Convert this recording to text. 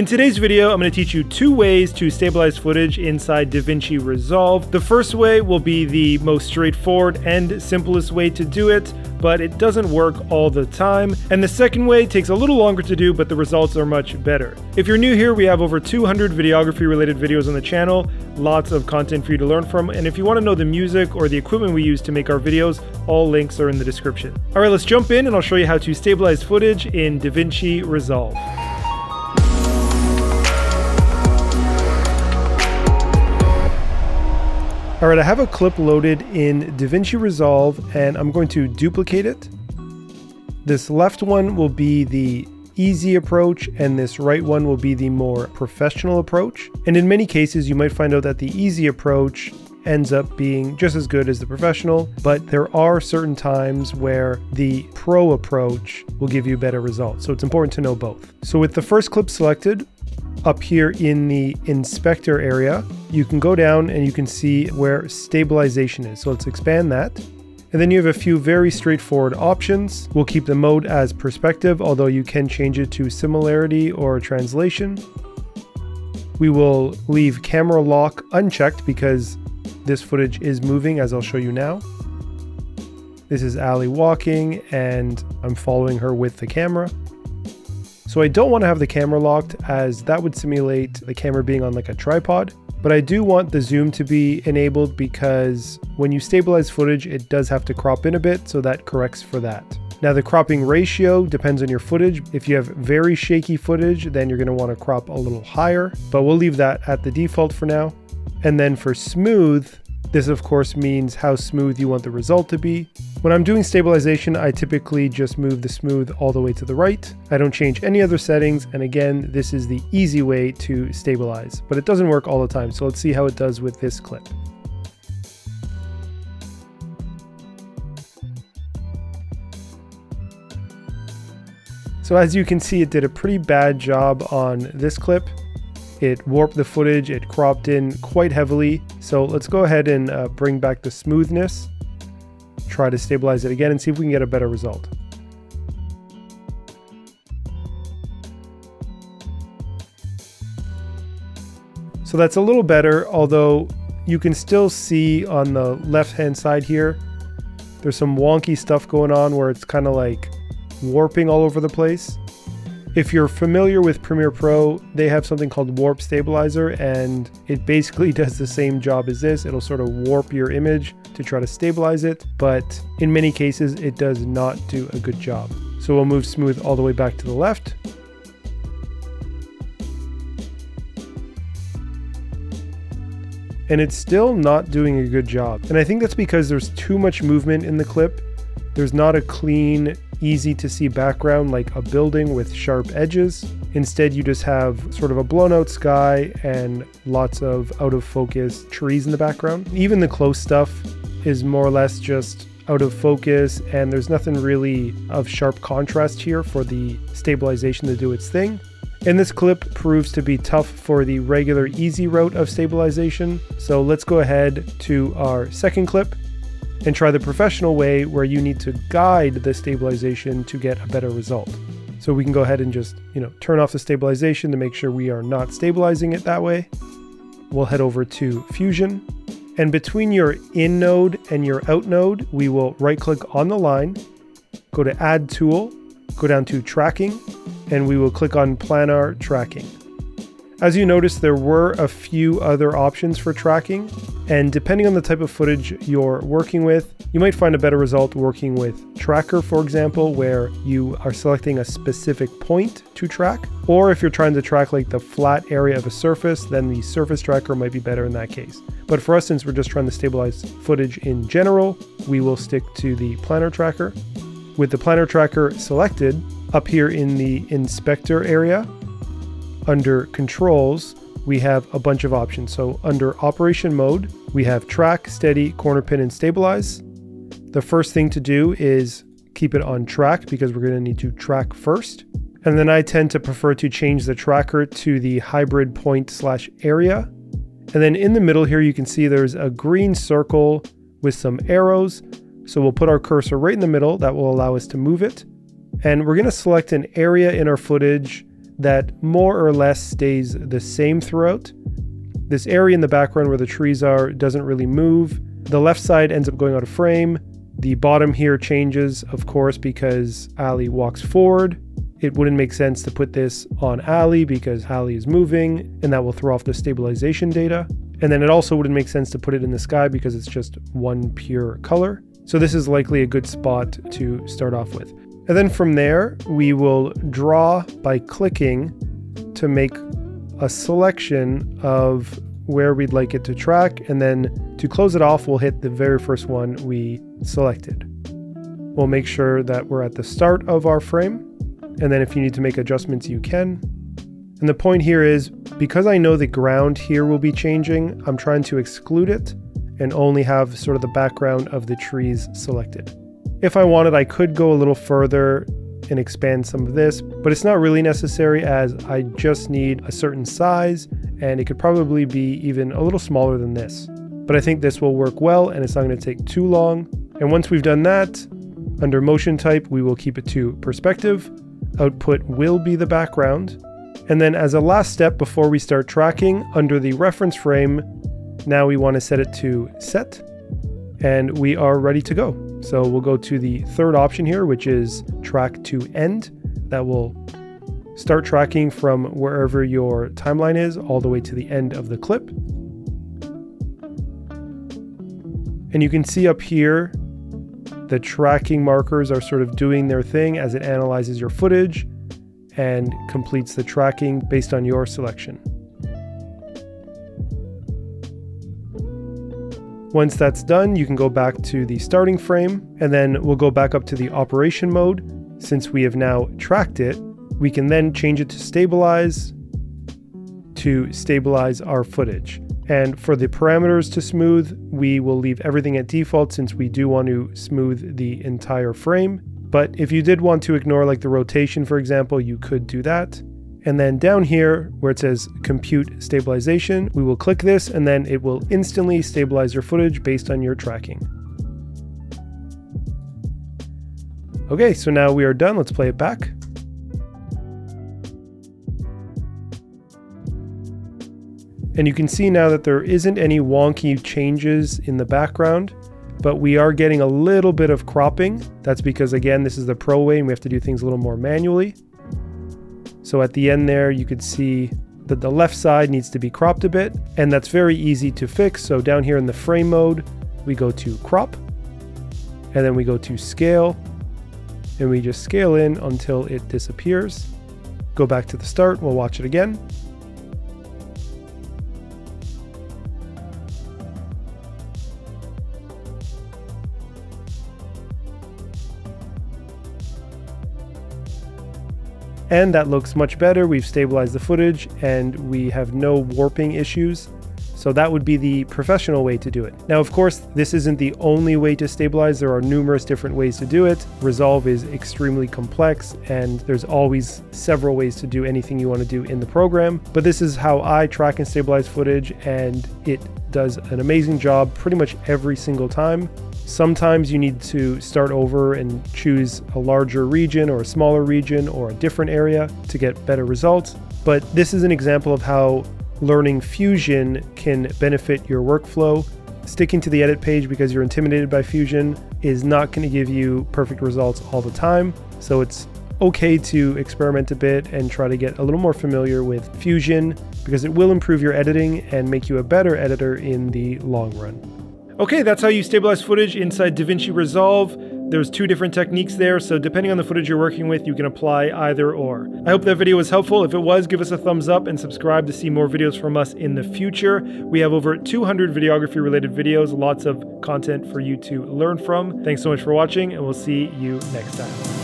In today's video, I'm going to teach you two ways to stabilize footage inside DaVinci Resolve. The first way will be the most straightforward and simplest way to do it, but it doesn't work all the time. And the second way takes a little longer to do, but the results are much better. If you're new here, we have over 200 videography related videos on the channel, lots of content for you to learn from. And if you want to know the music or the equipment we use to make our videos, all links are in the description. All right, let's jump in and I'll show you how to stabilize footage in DaVinci Resolve. All right, I have a clip loaded in DaVinci Resolve and I'm going to duplicate it. This left one will be the easy approach and this right one will be the more professional approach. And in many cases, you might find out that the easy approach ends up being just as good as the professional, but there are certain times where the pro approach will give you better results. So it's important to know both. So with the first clip selected, up here in the inspector area, you can go down and you can see where stabilization is. So let's expand that. And then you have a few very straightforward options. We'll keep the mode as perspective, although you can change it to similarity or translation. We will leave camera lock unchecked because this footage is moving as I'll show you now. This is Alli walking and I'm following her with the camera. So I don't want to have the camera locked as that would simulate the camera being on like a tripod. But I do want the zoom to be enabled because when you stabilize footage, it does have to crop in a bit, so that corrects for that. Now the cropping ratio depends on your footage. If you have very shaky footage, then you're gonna wanna crop a little higher, but we'll leave that at the default for now. And then for smooth, this of course means how smooth you want the result to be. When I'm doing stabilization, I typically just move the smooth all the way to the right. I don't change any other settings, and again, this is the easy way to stabilize, but it doesn't work all the time, so let's see how it does with this clip. So as you can see, it did a pretty bad job on this clip. It warped the footage, it cropped in quite heavily. So let's go ahead and uh, bring back the smoothness, try to stabilize it again and see if we can get a better result. So that's a little better, although you can still see on the left hand side here, there's some wonky stuff going on where it's kind of like warping all over the place. If you're familiar with Premiere Pro, they have something called Warp Stabilizer, and it basically does the same job as this. It'll sort of warp your image to try to stabilize it, but in many cases, it does not do a good job. So we'll move smooth all the way back to the left. And it's still not doing a good job. And I think that's because there's too much movement in the clip. There's not a clean easy to see background like a building with sharp edges. Instead, you just have sort of a blown out sky and lots of out of focus trees in the background. Even the close stuff is more or less just out of focus and there's nothing really of sharp contrast here for the stabilization to do its thing. And this clip proves to be tough for the regular easy route of stabilization. So let's go ahead to our second clip and try the professional way where you need to guide the stabilization to get a better result. So we can go ahead and just, you know, turn off the stabilization to make sure we are not stabilizing it that way. We'll head over to Fusion. And between your in node and your out node, we will right click on the line, go to add tool, go down to tracking, and we will click on planar tracking. As you notice, there were a few other options for tracking, and depending on the type of footage you're working with, you might find a better result working with Tracker, for example, where you are selecting a specific point to track. Or if you're trying to track like the flat area of a surface, then the surface tracker might be better in that case. But for us, since we're just trying to stabilize footage in general, we will stick to the planar tracker. With the planar tracker selected, up here in the inspector area, under controls, we have a bunch of options. So under operation mode, we have track, steady, corner pin, and stabilize. The first thing to do is keep it on track because we're gonna need to track first. And then I tend to prefer to change the tracker to the hybrid point slash area. And then in the middle here, you can see there's a green circle with some arrows. So we'll put our cursor right in the middle. That will allow us to move it. And we're gonna select an area in our footage that more or less stays the same throughout. This area in the background where the trees are doesn't really move. The left side ends up going out of frame. The bottom here changes, of course, because Alli walks forward. It wouldn't make sense to put this on Alli because Alli is moving and that will throw off the stabilization data. And then it also wouldn't make sense to put it in the sky because it's just one pure color. So this is likely a good spot to start off with. And then from there, we will draw by clicking to make a selection of where we'd like it to track. And then to close it off, we'll hit the very first one we selected. We'll make sure that we're at the start of our frame. And then if you need to make adjustments, you can. And the point here is because I know the ground here will be changing, I'm trying to exclude it and only have sort of the background of the trees selected. If I wanted, I could go a little further and expand some of this, but it's not really necessary as I just need a certain size and it could probably be even a little smaller than this. But I think this will work well and it's not going to take too long. And once we've done that, under motion type, we will keep it to perspective. Output will be the background. And then as a last step before we start tracking, under the reference frame, now we want to set it to set and we are ready to go. So we'll go to the third option here, which is track to end. That will start tracking from wherever your timeline is all the way to the end of the clip. And you can see up here, the tracking markers are sort of doing their thing as it analyzes your footage and completes the tracking based on your selection. Once that's done, you can go back to the starting frame and then we'll go back up to the operation mode. Since we have now tracked it, we can then change it to stabilize to stabilize our footage. And for the parameters to smooth, we will leave everything at default since we do want to smooth the entire frame. But if you did want to ignore like the rotation, for example, you could do that. And then down here where it says compute stabilization, we will click this and then it will instantly stabilize your footage based on your tracking. Okay, so now we are done. Let's play it back. And you can see now that there isn't any wonky changes in the background, but we are getting a little bit of cropping. That's because again, this is the pro way and we have to do things a little more manually. So at the end there, you could see that the left side needs to be cropped a bit, and that's very easy to fix. So down here in the frame mode, we go to crop, and then we go to scale, and we just scale in until it disappears. Go back to the start, we'll watch it again. And that looks much better. We've stabilized the footage and we have no warping issues. So that would be the professional way to do it. Now, of course, this isn't the only way to stabilize. There are numerous different ways to do it. Resolve is extremely complex and there's always several ways to do anything you want to do in the program. But this is how I track and stabilize footage and it does an amazing job pretty much every single time. Sometimes you need to start over and choose a larger region or a smaller region or a different area to get better results. But this is an example of how learning Fusion can benefit your workflow. Sticking to the edit page because you're intimidated by Fusion is not going to give you perfect results all the time. So it's okay to experiment a bit and try to get a little more familiar with Fusion because it will improve your editing and make you a better editor in the long run. Okay, that's how you stabilize footage inside DaVinci Resolve. There's two different techniques there, so depending on the footage you're working with, you can apply either or. I hope that video was helpful. If it was, give us a thumbs up and subscribe to see more videos from us in the future. We have over 200 videography related videos, lots of content for you to learn from. Thanks so much for watching, and we'll see you next time.